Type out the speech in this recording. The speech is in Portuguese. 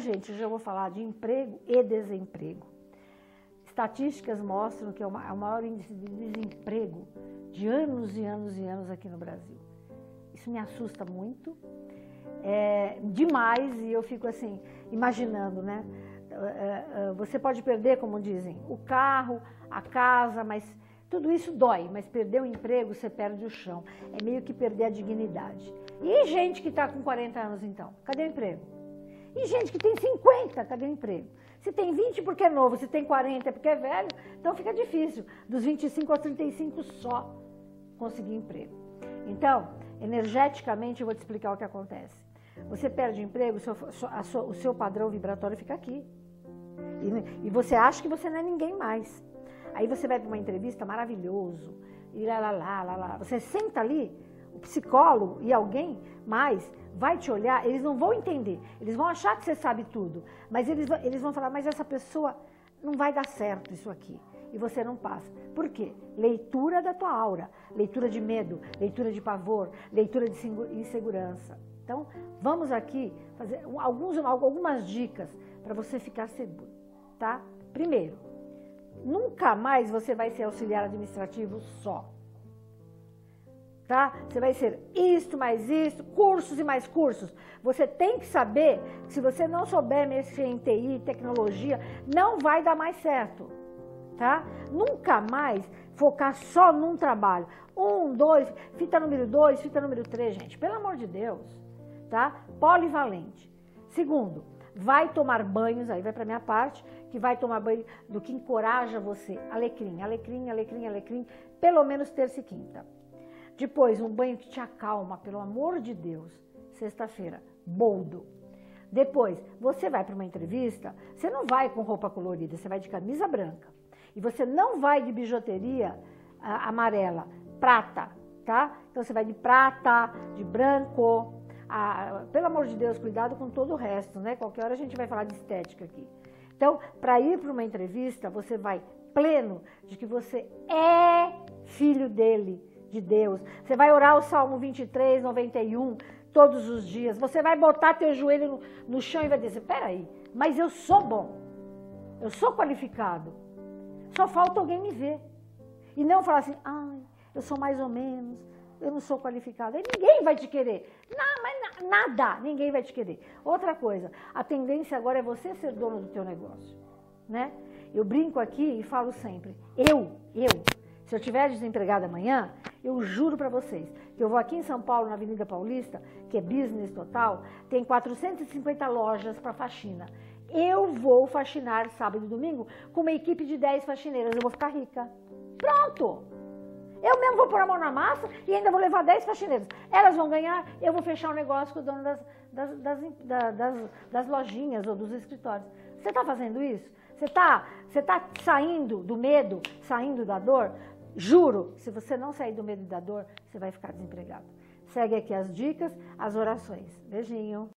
gente, eu já vou falar de emprego e desemprego. Estatísticas mostram que é o maior índice de desemprego de anos e anos e anos aqui no Brasil. Isso me assusta muito, é, demais, e eu fico assim, imaginando, né? É, é, você pode perder, como dizem, o carro, a casa, mas tudo isso dói, mas perder o emprego, você perde o chão. É meio que perder a dignidade. E gente que está com 40 anos, então? Cadê o emprego? E gente que tem 50, cadê o emprego? Se tem 20 porque é novo, se tem 40 porque é velho, então fica difícil. Dos 25 aos 35 só conseguir emprego. Então, energeticamente, eu vou te explicar o que acontece. Você perde emprego, o seu, o seu padrão vibratório fica aqui. E, e, você acha que você não é ninguém mais. Aí você vai para uma entrevista maravilhoso, e lá, lá, lá, lá, lá. Você senta ali, psicólogo e alguém mais vai te olhar, eles não vão entender, eles vão achar que você sabe tudo, mas eles, eles vão falar, mas essa pessoa não vai dar certo isso aqui. E você não passa. Por quê? Leitura da tua aura, leitura de medo, leitura de pavor, leitura de insegurança. Então, vamos aqui fazer alguns, algumas dicas para você ficar seguro, tá? Primeiro, nunca mais você vai ser auxiliar administrativo só tá? Você vai ser isto mais isto, cursos e mais cursos. Você tem que saber que se você não souber mexer em TI, tecnologia, não vai dar mais certo, tá? Nunca mais focar só num trabalho. Um, dois, fita número dois, fita número três, gente, pelo amor de Deus, tá? Polivalente. Segundo, vai tomar banhos, aí vai para minha parte, que vai tomar banho do que encoraja você. Alecrim, alecrim, alecrim, alecrim, pelo menos terça e quinta. Depois, um banho que te acalma, pelo amor de Deus. Sexta-feira, boldo. Depois, você vai para uma entrevista, você não vai com roupa colorida, você vai de camisa branca. E você não vai de bijuteria ah, amarela, prata, tá? Então você vai de prata, de branco. Ah, pelo amor de Deus, cuidado com todo o resto, né? Qualquer hora a gente vai falar de estética aqui. Então, para ir para uma entrevista, você vai pleno de que você é filho dele, de Deus. Você vai orar o Salmo 23, 91 todos os dias. Você vai botar teu joelho no, no chão e vai dizer: peraí, mas eu sou bom, eu sou qualificado. Só falta alguém me ver. E não falar assim: ai, eu sou mais ou menos, eu não sou qualificado. Aí ninguém vai te querer. Não, mas nada, ninguém vai te querer. Outra coisa, a tendência agora é você ser dono do teu negócio, né? Eu brinco aqui e falo sempre, eu, eu, se eu estiver desempregada amanhã, eu juro para vocês que eu vou aqui em São Paulo, na Avenida Paulista, que é business total, tem 450 lojas para faxina. Eu vou faxinar sábado e domingo com uma equipe de 10 faxineiras. Eu vou ficar rica. Pronto! Eu mesmo vou pôr a mão na massa e ainda vou levar 10 faxineiras. Elas vão ganhar, eu vou fechar o um negócio com o dono das, das, das, das, das lojinhas ou dos escritórios. Você está fazendo isso? Você está você tá saindo do medo, saindo da dor? Juro, se você não sair do medo e da dor, você vai ficar desempregado. Segue aqui as dicas, as orações. Beijinho.